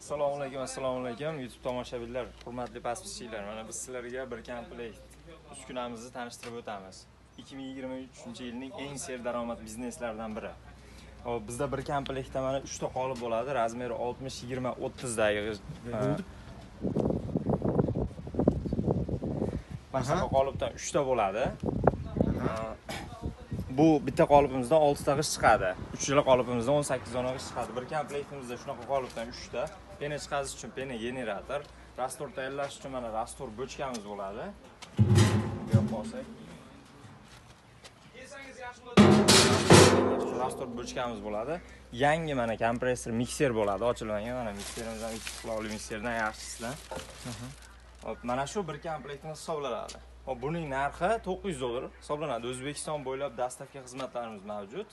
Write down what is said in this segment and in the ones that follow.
assalomu alaykum assalomu alaykum. Youtube tomoshabinlar hurmatli pastbishchilar mana biz sizlarga bir komplekt uskunamizni tanishtirib o'tamiz. 2023 yilning eng serdaromad bizneslaridan biri. Hop bizda bir komplektda mana 3 ta qolip bo'ladi. Razmeri 60 20 30 dagi mana shunaqa qolipdan 3 ta bo'ladi bu bitta qolipimizdan 6 ta g'ish chiqadi. Uchala qolipimizdan 18 dona g'ish chiqadi. Bir komplektimizda shunaqa qolipdan 3 ta pena chiqazish uchun pena generator. Rastor tayyorlash uchun mana rastor bochkamiz bo'ladi. Bu yoqqa olsak rastor bochkamiz bo'ladi. Yangi mana kompressor mikser bo'ladi. Ochilmagan mana mikserimizdan ikki quloqli mikserdan yaxshisidan. Hop mana shu bir komplektimiz hisoblanadi hop buning narxi 900 dollar. Hisoblanadi. O'zbekiston bo'ylab dastavka xizmatlarimiz mavjud.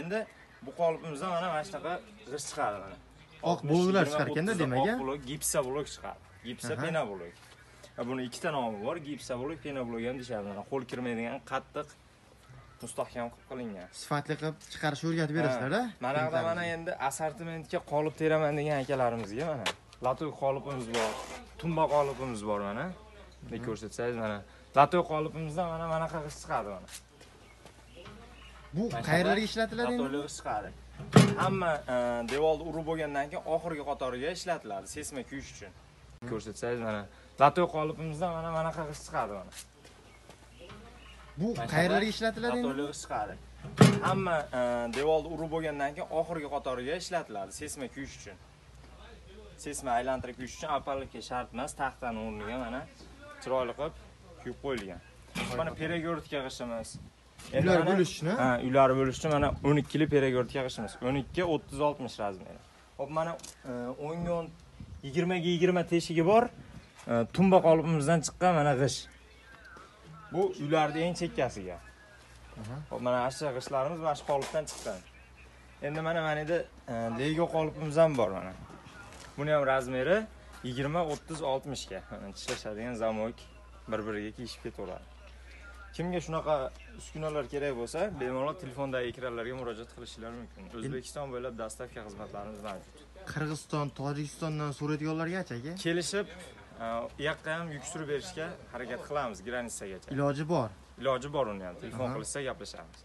Endi bu qolipimizdan mana mana shunaqa g'ish chiqadi mana. Oq bo'laklar chiqar ekanda, demak, oq bo'lak gipsa bo'lak chiqadi. Gipsa pena bo'lak buni ikkita nomi bor gipsa bo'lak pena bo'lak ham deyishadi mana. Qo'l kirmaydigan qattiq mustahkam qilib qilingan. Sifatli qilib chiqarishni o'rgatib berasizlar a mana yoqda mana endi assortimentga qolip teraman degan akalarimizga mana. Latoy qolipimiz bor tumba qolipimiz bor mana bunday ko'rsatsangiz mana. Latoy qolipimizdan mana manaqa g'ish chiqadi mana. Bu qayerlarga ishlatiladi endi chiqadi. Hamma e, devorni urib bo'lgandan keyin oxirgi qatoriga ishlatiladi sesma kuyish uchun. Ko'rsatsangiz mana. Latoy qolipimizdan mana manaqa g'ish chiqadi mana. Bu qayerlarga ishlatiladi endi chiqadi. Hamma e, devorni urib bo'lgandan keyin oxirgi qatoriga ishlatiladi sesma kuyish uchun. Sesma aylantirib kuyish uchun apallikka shart emas taxtani o'rniga mana chiroyli qilib kuyib qo'yilgan. Mana peregortka g'ishimiz Endi ular mana- bo'lish uchun a ha uylar bo'lish uchun mana 12 li peregortka g'ishimiz 12 30 60 razmeri. Hop mana e, 10 ga 10 20 ga 20 teshigi bor. E, tumba qolipimizdan chiqqan mana g'ish. Bu uylarni eng chekkasiga. Hop mana shu g'ishlarimiz mana shu qolipdan chiqqan. Endi mana mana yerda e, lego qolipimiz ham bor mana. Buni ham razmeri 20 30 60 ga Mana tishlashadigan zamok bir biriga kiyishib ketaveradi. Kimga shunaqa uskunalar kerak bo'lsa bemalol telefondagi ekranlarga murojaat qilishlari mumkin. O'zbekiston bo'ylab dastavka xizmatlarimiz mavjud. Qirg'iziston tojikistondan so'raydiganlargacha aka. Kelishib e, u yoqqa ham yuk surib berishga harakat qilamiz granitsagacha iloji bor. Iloji bor uni ham. Telefon qilishsa gaplashamiz.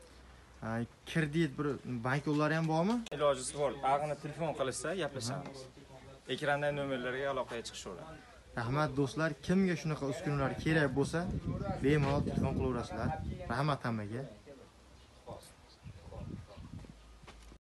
Ha, kredit bir bank yo'llari ham bormi? Ilojisi bor. Ag'ini telefon qilishsa gaplashamiz ekrandagi nomerlarga aloqaga chiqishaveradi rahmat do'stlar. Kimga shunaqa uskunalar kerak bo'lsa bemalol telefon qilaverasizlar. Rahmat hammaga.